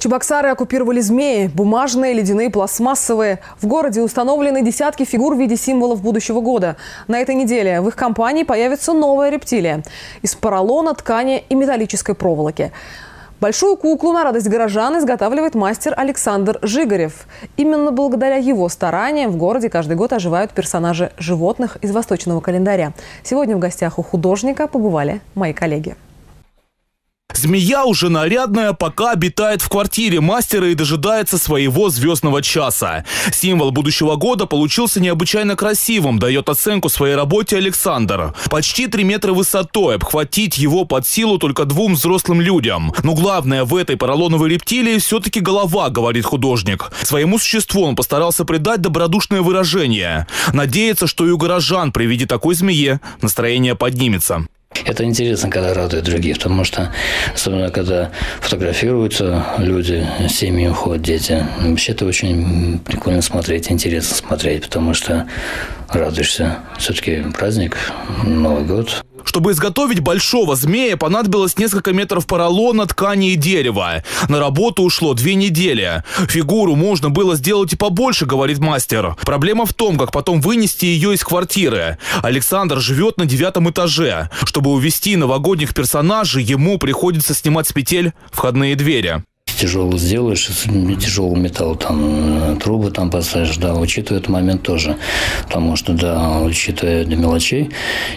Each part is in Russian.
Чебоксары оккупировали змеи. Бумажные, ледяные, пластмассовые. В городе установлены десятки фигур в виде символов будущего года. На этой неделе в их компании появится новая рептилия. Из поролона, ткани и металлической проволоки. Большую куклу на радость горожан изготавливает мастер Александр Жигарев. Именно благодаря его стараниям в городе каждый год оживают персонажи животных из восточного календаря. Сегодня в гостях у художника побывали мои коллеги. Змея уже нарядная, пока обитает в квартире мастера и дожидается своего звездного часа. Символ будущего года получился необычайно красивым, дает оценку своей работе Александр. Почти 3 метра высотой, обхватить его под силу только двум взрослым людям. Но главное в этой поролоновой рептилии все-таки голова, говорит художник. Своему существу он постарался придать добродушное выражение. Надеется, что и у горожан при виде такой змеи настроение поднимется. Это интересно, когда радует других, потому что, особенно когда фотографируются люди, семьи уходят, дети, вообще это очень прикольно смотреть, интересно смотреть, потому что радуешься. Все-таки праздник, Новый год. Чтобы изготовить большого змея, понадобилось несколько метров поролона, ткани и дерева. На работу ушло две недели. Фигуру можно было сделать и побольше, говорит мастер. Проблема в том, как потом вынести ее из квартиры. Александр живет на девятом этаже. Чтобы увести новогодних персонажей, ему приходится снимать с петель входные двери тяжелый сделаешь, тяжелый металл, там, трубы там поставишь, да, учитывая этот момент тоже. Потому что, да, учитывая до мелочей,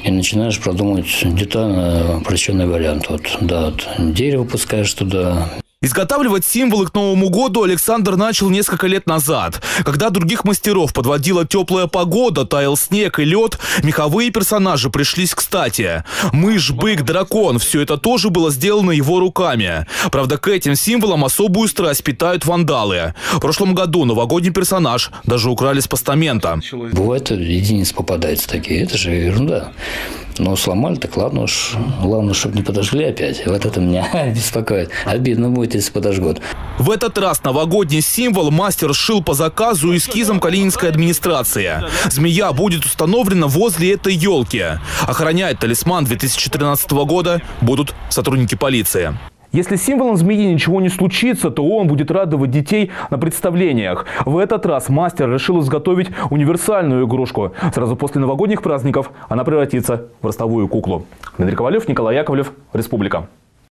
и начинаешь продумывать детально прощенный вариант. Вот, да, вот, дерево пускаешь туда, Изготавливать символы к Новому году Александр начал несколько лет назад. Когда других мастеров подводила теплая погода, таял снег и лед, меховые персонажи пришлись кстати. Мышь, бык, дракон – все это тоже было сделано его руками. Правда, к этим символам особую страсть питают вандалы. В прошлом году новогодний персонаж даже украли с постамента. Бывает, единиц попадается такие. Это же ерунда. Но сломали, так ладно уж. Главное, чтобы не подожгли опять. Вот это меня беспокоит. Обидно будет, если подожгут. В этот раз новогодний символ мастер сшил по заказу эскизом Калининской администрации. Змея будет установлена возле этой елки. Охранять талисман 2013 года будут сотрудники полиции. Если с символом змеи ничего не случится, то он будет радовать детей на представлениях. В этот раз мастер решил изготовить универсальную игрушку. Сразу после новогодних праздников она превратится в ростовую куклу. Дмитрий Ковалев, Николай Яковлев, Республика.